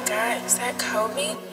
my god, is that Kobe?